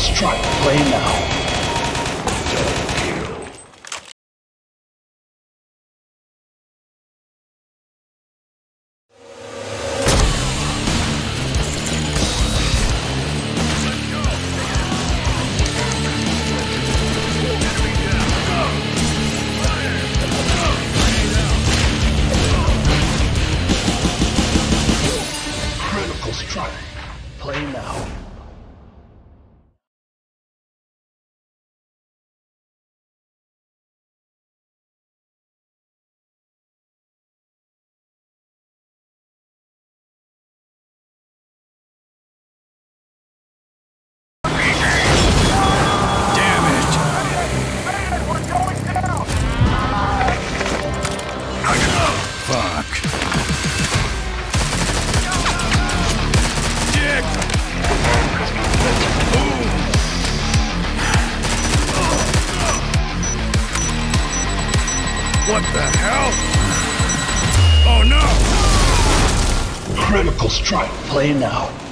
Critical strike. Play now. Critical strike. Play now. Fuck. Dick! What the hell? Oh no! Critical strike. Play now.